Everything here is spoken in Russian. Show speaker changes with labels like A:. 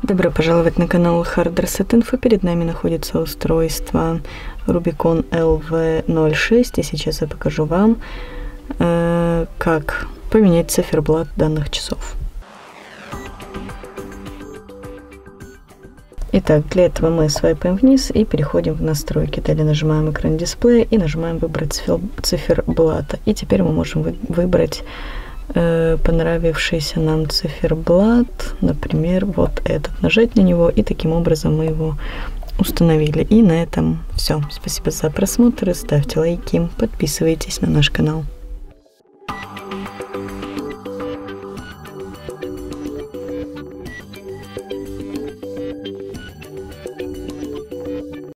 A: Добро пожаловать на канал Hard Reset Info. Перед нами находится устройство Rubicon LV06. И сейчас я покажу вам, э, как поменять циферблат данных часов. Итак, для этого мы свайпаем вниз и переходим в настройки. Далее нажимаем экран дисплея и нажимаем выбрать циферблата. И теперь мы можем выбрать понравившийся нам циферблат, например, вот этот. Нажать на него, и таким образом мы его установили. И на этом все. Спасибо за просмотр, ставьте лайки, подписывайтесь на наш канал.